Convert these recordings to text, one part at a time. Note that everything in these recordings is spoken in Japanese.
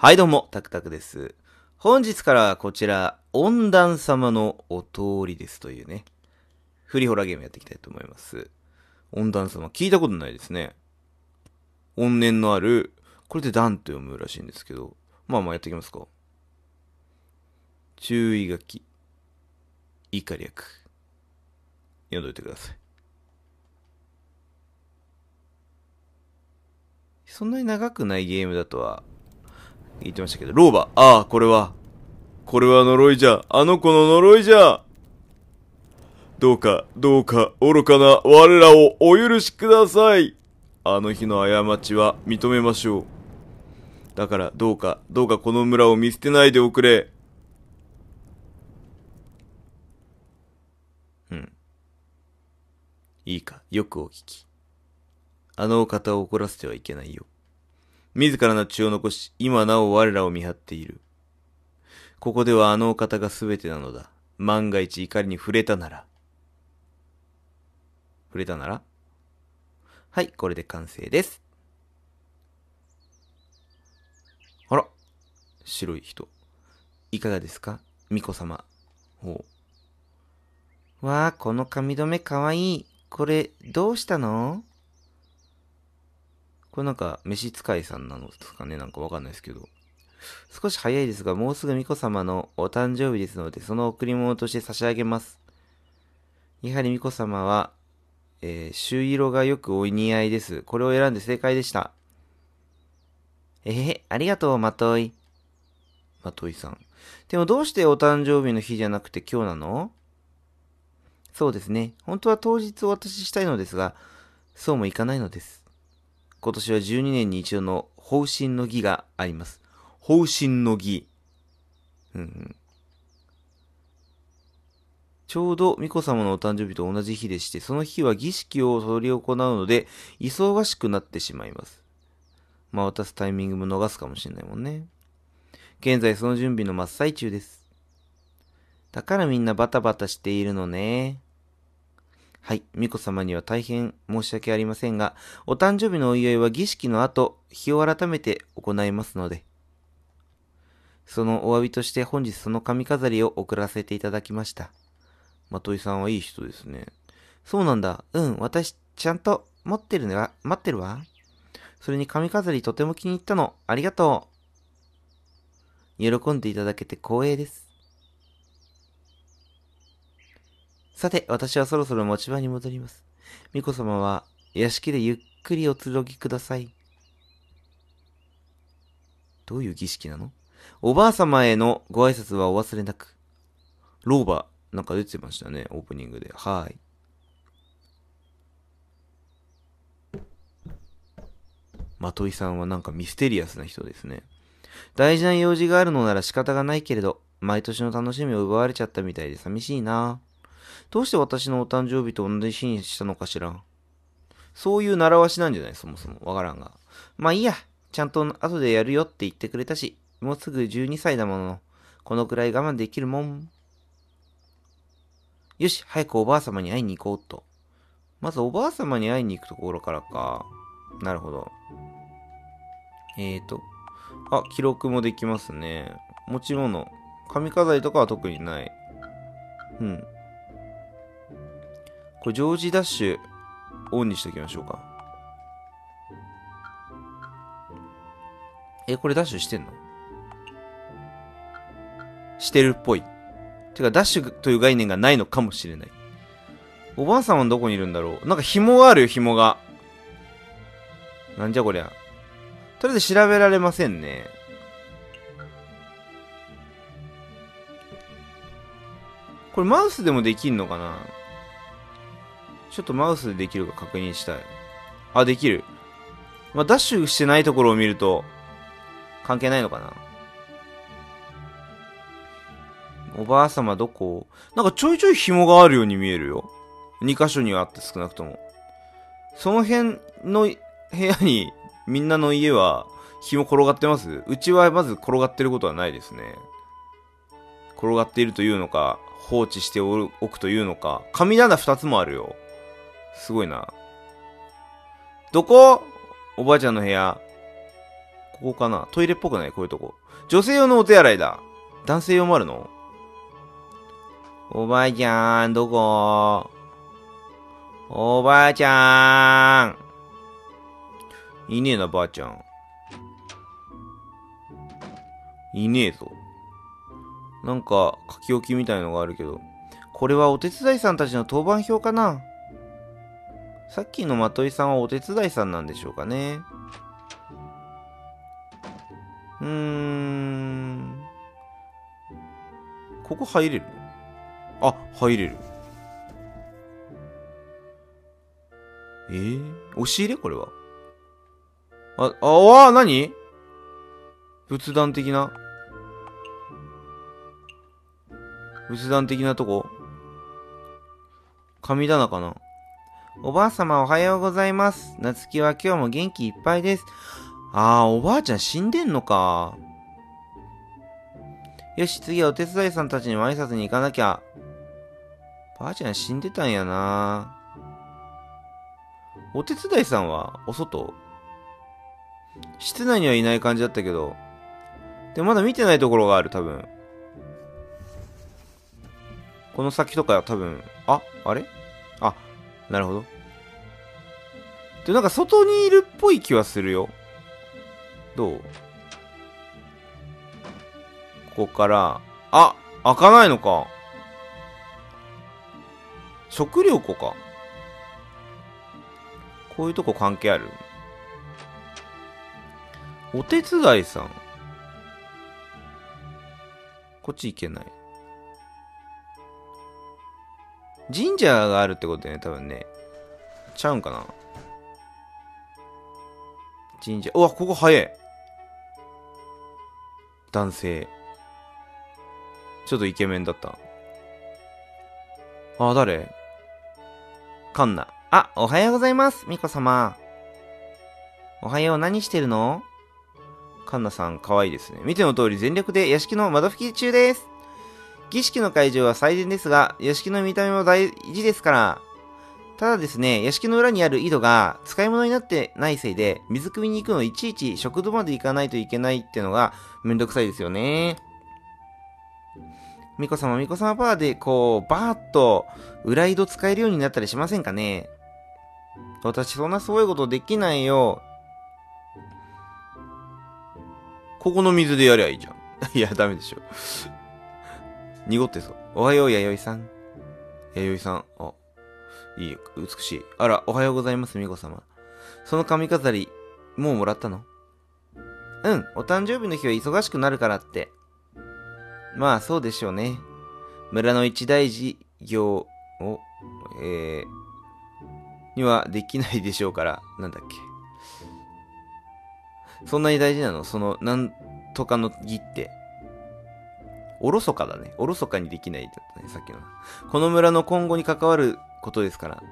はいどうも、タクタクです。本日からはこちら、温暖様のお通りですというね、フリホラーゲームやっていきたいと思います。温暖様、聞いたことないですね。怨念のある、これでダンと読むらしいんですけど、まあまあやっていきますか。注意書き、以下略、読んどいてください。そんなに長くないゲームだとは言ってましたけど、老婆、ああ、これは、これは呪いじゃ、あの子の呪いじゃ。どうか、どうか、愚かな我らをお許しください。あの日の過ちは認めましょう。だから、どうか、どうかこの村を見捨てないでおくれ。うん。いいか、よくお聞き。あのお方を怒らせてはいけないよ。自らの血を残し、今なお我らを見張っている。ここではあのお方が全てなのだ。万が一怒りに触れたなら。触れたなら？はい、これで完成です。あら、白い人。いかがですか？巫女様。ほう。わあ、この髪留めかわいい。これ、どうしたの？これなんか、召使いさんなのですかね？なんかわかんないですけど。少し早いですが、もうすぐ巫女様のお誕生日ですので、その贈り物として差し上げます。やはり巫女様は、えー、朱色がよくお似合いです。これを選んで正解でした。えへへ、ありがとう、まとい。まといさん。でもどうしてお誕生日の日じゃなくて今日なの？そうですね。本当は当日お渡ししたいのですが、そうもいかないのです。今年は12年に一度の方針の儀があります。方針の儀。うん。ちょうど巫女様のお誕生日と同じ日でして、その日は儀式を執り行うので、忙しくなってしまいます。まあ渡すタイミングも逃すかもしれないもんね。現在その準備の真っ最中です。だからみんなバタバタしているのね。はい。巫女様には大変申し訳ありませんが、お誕生日のお祝いは儀式の後、日を改めて行いますので。そのお詫びとして本日その髪飾りを送らせていただきました。まといさんはいい人ですね。そうなんだ。うん、私、ちゃんと持ってるねわ。待ってるわ。それに髪飾りとても気に入ったの。ありがとう。喜んでいただけて光栄です。さて、私はそろそろ持ち場に戻ります。巫女様は、屋敷でゆっくりおつろぎください。どういう儀式なの？おばあ様へのご挨拶はお忘れなく。老婆、なんか出てましたね、オープニングで。はい。まといさんはなんかミステリアスな人ですね。大事な用事があるのなら仕方がないけれど、毎年の楽しみを奪われちゃったみたいで寂しいな。どうして私のお誕生日と同じ日にしたのかしら？そういう習わしなんじゃない？そもそも。わからんが。まあいいや。ちゃんと後でやるよって言ってくれたし、もうすぐ12歳だもの。このくらい我慢できるもん。よし、早くおばあ様に会いに行こうと。まずおばあ様に会いに行くところからか。なるほど。えーと。あ、記録もできますね。持ち物。髪飾りとかは特にない。うん。これ、ジョージダッシュ、オンにしておきましょうか。え、これダッシュしてんの？してるっぽい。てか、ダッシュという概念がないのかもしれない。おばあさんはどこにいるんだろう？なんか紐があるよ、紐が。なんじゃこりゃ。とりあえず調べられませんね。これマウスでもできんのかな？ちょっとマウスでできるか確認したい。あ、できる。まあ、ダッシュしてないところを見ると、関係ないのかなおばあ様どこ？なんかちょいちょい紐があるように見えるよ。2箇所にはあって少なくとも。その辺の部屋にみんなの家は紐転がってます？うちはまず転がってることはないですね。転がっているというのか、放置しておくというのか、神棚2つもあるよ。すごいな。どこ？おばあちゃんの部屋。ここかな？トイレっぽくない？こういうとこ。女性用のお手洗いだ。男性用もあるの？おばあちゃん、どこ？おばあちゃん。いねえな、ばあちゃん。いねえぞ。なんか、書き置きみたいのがあるけど。これはお手伝いさんたちの当番表かな？さっきのまといさんはお手伝いさんなんでしょうかね。うーん。ここ入れる？あ、入れる。えー、押し入れ？これは？あ、あ、わあ、何？仏壇的な？仏壇的なとこ？神棚かな？おばあ様おはようございます。夏希は今日も元気いっぱいです。ああ、おばあちゃん死んでんのか。よし、次はお手伝いさんたちにも挨拶に行かなきゃ。ばあちゃん死んでたんやな。お手伝いさんはお外？室内にはいない感じだったけど。でまだ見てないところがある、多分。この先とか多分、あ、あれ？あ、なるほど。で、なんか外にいるっぽい気はするよ。どう？ここから、あ開かないのか。食料庫か。こういうとこ関係ある？お手伝いさん。こっち行けない。神社があるってことね、多分ね。ちゃうんかな。神社。うわ、ここ早い。男性。ちょっとイケメンだった。あ、誰？カンナ。あ、おはようございます、ミコ様。おはよう、何してるの？カンナさん、可愛いですね。見ての通り、全力で屋敷の窓拭き中です。儀式の会場は最善ですが、屋敷の見た目も大事ですから。ただですね、屋敷の裏にある井戸が使い物になってないせいで、水汲みに行くのいちいち食堂まで行かないといけないってのがめんどくさいですよね。ミコ様、ミコ様パワーで、こう、バーッと裏井戸使えるようになったりしませんかね私、そんなすごいことできないよ。ここの水でやりゃいいじゃん。いや、ダメでしょ。濁ってそう。おはよう、弥生さん。弥生さん。あ、いい、美しい。あら、おはようございます、みこ様。その髪飾り、もうもらったの？うん、お誕生日の日は忙しくなるからって。まあ、そうでしょうね。村の一大事業を、えー、にはできないでしょうから、なんだっけ。そんなに大事なの？その、なんとかの儀って。おろそかだね。おろそかにできないだったね、さっきの。この村の今後に関わることですから。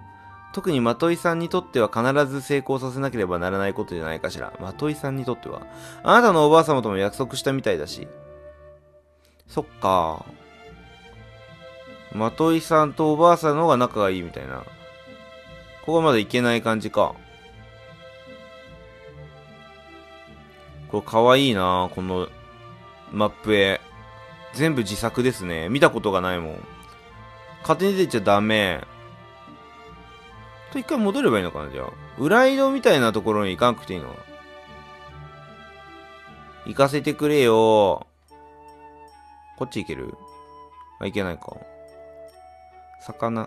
特にまといさんにとっては必ず成功させなければならないことじゃないかしら。まといさんにとっては。あなたのおばあ様とも約束したみたいだし。そっか。まといさんとおばあさんの方が仲がいいみたいな。ここまでいけない感じか。これかわいいなこのマップ絵。全部自作ですね。見たことがないもん。勝手に出ちゃダメ。と一回戻ればいいのかなじゃあ。裏井戸みたいなところに行かなくていいの？行かせてくれよ。こっち行ける？あ、行けないか。魚。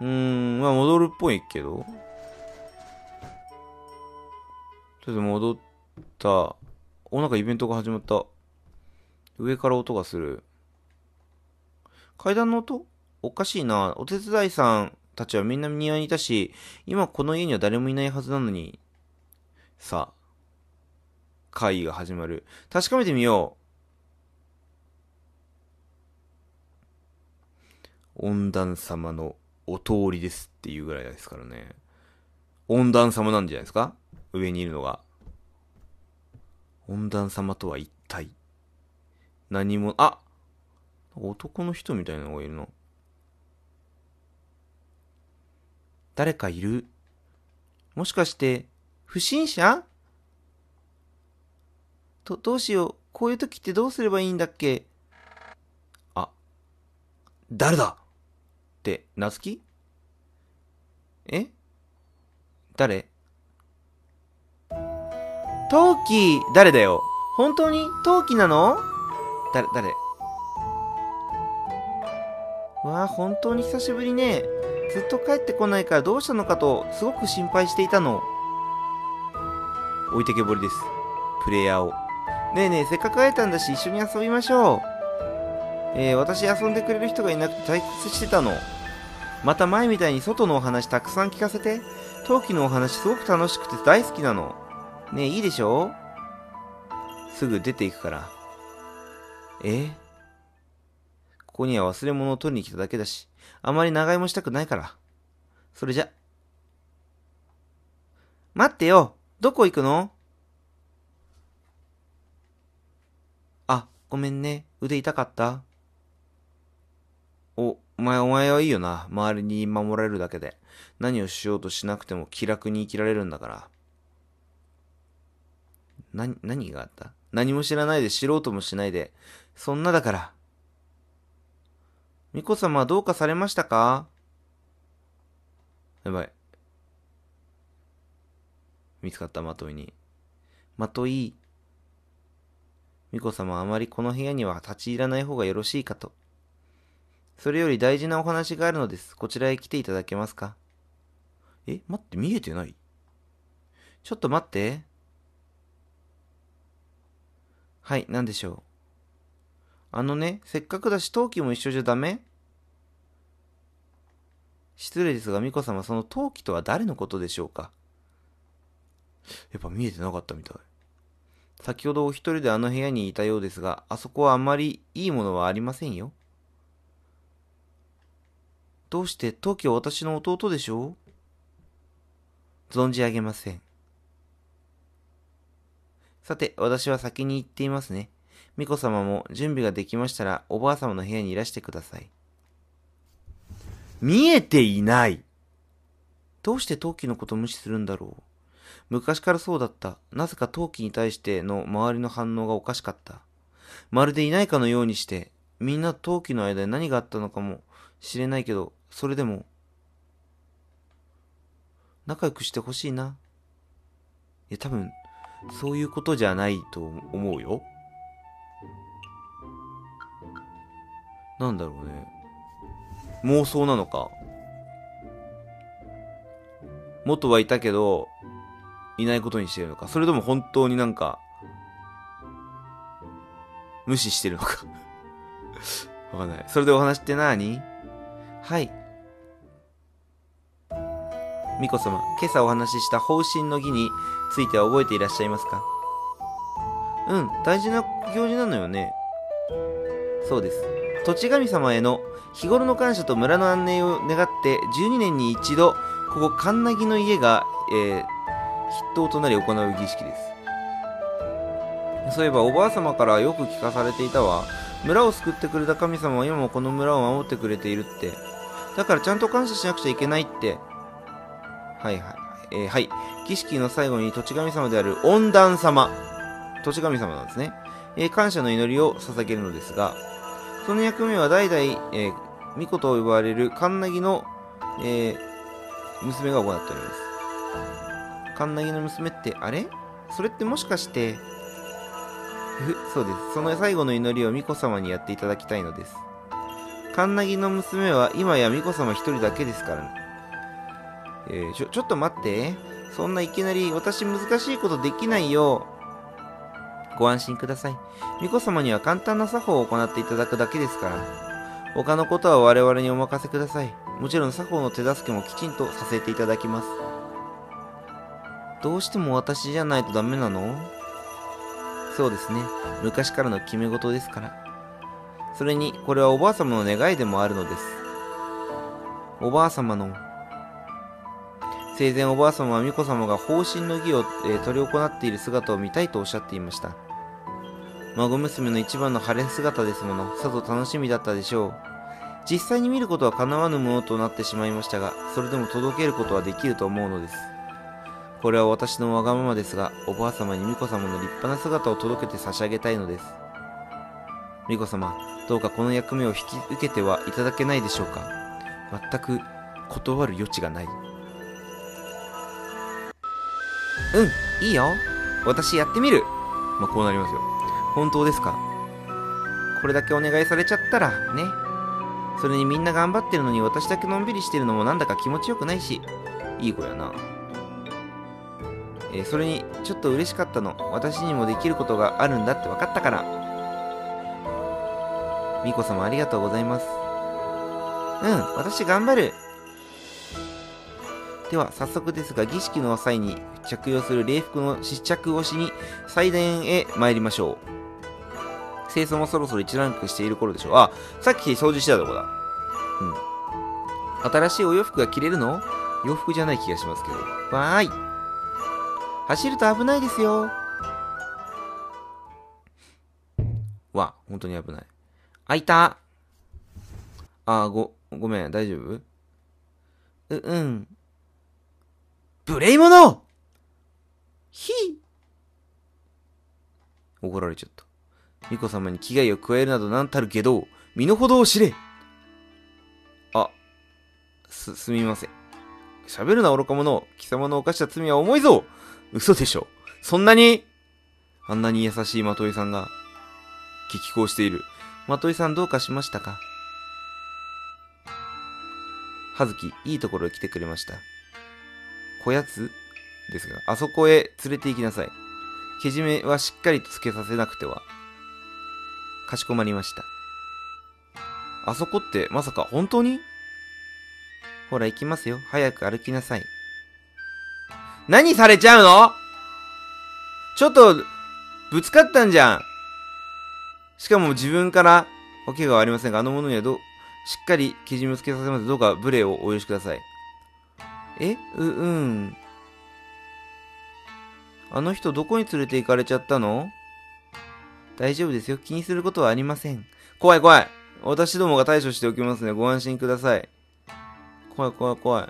うーん、まあ戻るっぽいけど。ちょっと戻った。お、なんかイベントが始まった。上から音がする。階段の音おかしいな。お手伝いさんたちはみんな庭にいたし、今この家には誰もいないはずなのに。さあ、会議が始まる。確かめてみよう。温暖様のお通りですっていうぐらいですからね。温暖様なんじゃないですか？上にいるのが。温暖様とは一体。何も、あ男の人みたいなのがいるの。誰かいる。もしかして、不審者？ど、どうしよう。こういう時ってどうすればいいんだっけ？あ、誰だ？って、なつきえ？誰？トウキ誰だよ。本当にトウキなの？誰、誰？わあ、本当に久しぶりね。ずっと帰ってこないからどうしたのかと、すごく心配していたの。置いてけぼりです。プレイヤーを。ねえねえ、せっかく会えたんだし、一緒に遊びましょう。えー、私遊んでくれる人がいなくて退屈してたの。また前みたいに外のお話たくさん聞かせて。陶器のお話すごく楽しくて大好きなの。ねえ、いいでしょすぐ出ていくから。え？ここには忘れ物を取りに来ただけだし、あまり長居もしたくないから。それじゃ。待ってよどこ行くの？あ、ごめんね。腕痛かった？お、お前、お前はいいよな。周りに守られるだけで。何をしようとしなくても気楽に生きられるんだから。な、何があった？何も知らないで知ろうともしないで。そんなだから。巫女様はどうかされましたか？やばい。見つかった、まといに。まとい。巫女様はあまりこの部屋には立ち入らない方がよろしいかと。それより大事なお話があるのです。こちらへ来ていただけますか？え、待って、見えてない？ちょっと待って。はい、何でしょう。あのね、せっかくだし陶器も一緒じゃダメ？失礼ですが、巫女様、その陶器とは誰のことでしょうか？やっぱ見えてなかったみたい。先ほどお一人であの部屋にいたようですが、あそこはあまりいいものはありませんよ。どうして陶器は私の弟でしょう？存じ上げません。さて、私は先に行っていますね。巫女様も準備ができましたら、おばあ様の部屋にいらしてください。見えていない。どうして陶器のこと無視するんだろう。昔からそうだった。なぜか陶器に対しての周りの反応がおかしかった。まるでいないかのようにして、みんな陶器の間で何があったのかもしれないけど、それでも、仲良くしてほしいな。いや、多分、そういうことじゃないと思うよ。なんだろうね。妄想なのか。元はいたけど、いないことにしてるのか。それとも本当になんか、無視してるのかわかんない。それでお話って何？はい。巫女様、今朝お話しした方針の儀については覚えていらっしゃいますか？うん、大事な行事なのよね。そうです。土地神様への日頃の感謝と村の安寧を願って12年に一度ここ神奈木の家が、えー、筆頭となり行う儀式です。そういえばおばあ様からよく聞かされていたわ。村を救ってくれた神様は今もこの村を守ってくれているって。だからちゃんと感謝しなくちゃいけないって。はいはいえー、はい儀式の最後に土地神様である温暖様土地神様なんですね、えー、感謝の祈りを捧げるのですがその役目は代々、えー、巫女と呼ばれるカンナギの、えー、娘が行っております。カンナギの娘って、あれ？それってもしかして、そうです。その最後の祈りを巫女様にやっていただきたいのです。カンナギの娘は今や巫女様一人だけですからね。えー、ちょ、ちょっと待って。そんないきなり私難しいことできないよ。ご安心ください。巫女様には簡単な作法を行っていただくだけですから。他のことは我々にお任せください。もちろん作法の手助けもきちんとさせていただきます。どうしても私じゃないとダメなの？そうですね。昔からの決め事ですから。それに、これはおばあ様の願いでもあるのです。おばあ様の。生前おばあ様は巫女様が方針の儀を、えー、執り行っている姿を見たいとおっしゃっていました。孫娘の一番の晴れ姿ですもの、さぞ楽しみだったでしょう。実際に見ることは叶わぬものとなってしまいましたが、それでも届けることはできると思うのです。これは私のわがままですが、おばあ様に巫女様の立派な姿を届けて差し上げたいのです。巫女様、どうかこの役目を引き受けてはいただけないでしょうか。全く断る余地がない。うん、いいよ。私やってみる。まあ、こうなりますよ。本当ですか？これだけお願いされちゃったら、ね。それにみんな頑張ってるのに私だけのんびりしてるのもなんだか気持ちよくないし、いい子やな。えーそれに、ちょっと嬉しかったの。私にもできることがあるんだって分かったから。みこ様ありがとうございます。うん、私頑張る。では、早速ですが、儀式の際に着用する礼服の試着をしに、祭殿へ参りましょう。清掃もそろそろ一ランクしている頃でしょう。あ、さっき掃除したとこだ？うん。新しいお洋服が着れるの？洋服じゃない気がしますけど。わーい。走ると危ないですよ。わ、本当に危ない。開いた。あ、ご、ごめん、大丈夫？う、うん。無礼者ひ怒られちゃった。巫女様に危害を加えるなどなんたるけど、身の程を知れあ、す、すみません。喋るな愚か者。貴様の犯した罪は重いぞ嘘でしょそんなにあんなに優しいまといさんが、激高している。まといさんどうかしましたか？はずき、いいところへ来てくれました。こやつ？ですが、あそこへ連れて行きなさい。けじめはしっかりとつけさせなくては。かしこまりました。あそこってまさか本当に？ほら行きますよ。早く歩きなさい。何されちゃうの？ちょっと、ぶつかったんじゃん。しかも自分から、お怪我はありませんが、あの者にはど、しっかりけじめをつけさせますどうか無礼をお許しください。えう、うん。あの人どこに連れて行かれちゃったの？大丈夫ですよ。気にすることはありません。怖い怖い。私どもが対処しておきますのでご安心ください。怖い怖い怖い。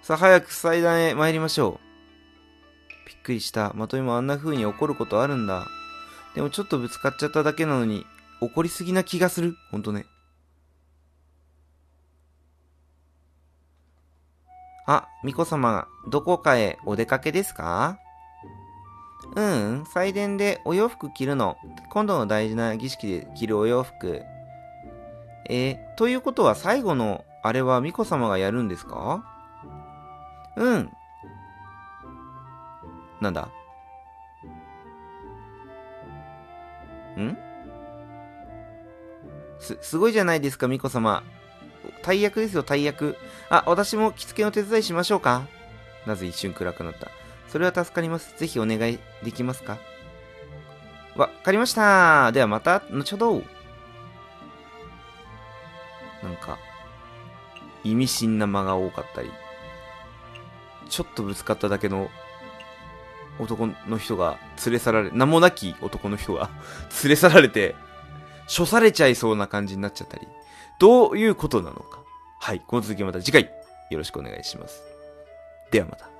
さあ早く祭壇へ参りましょう。びっくりした。まといもあんな風に怒ることあるんだ。でもちょっとぶつかっちゃっただけなのに、怒りすぎな気がする。ほんとね。あ、巫女様、どこかへお出かけですか？うん、祭殿でお洋服着るの。今度の大事な儀式で着るお洋服。えということは最後のあれは巫女様がやるんですか？うん。なんだ？ん？す、すごいじゃないですか、巫女様。大役ですよ、大役。あ、私も着付けの手伝いしましょうかなぜ一瞬暗くなった。それは助かります。ぜひお願いできますかわかりました。ではまた、後ほど。なんか、意味深な間が多かったり、ちょっとぶつかっただけの男の人が連れ去られ、名もなき男の人が 連れ去られて、処されちゃいそうな感じになっちゃったり、どういうことなのか。はい、この続きはまた次回よろしくお願いします。ではまた。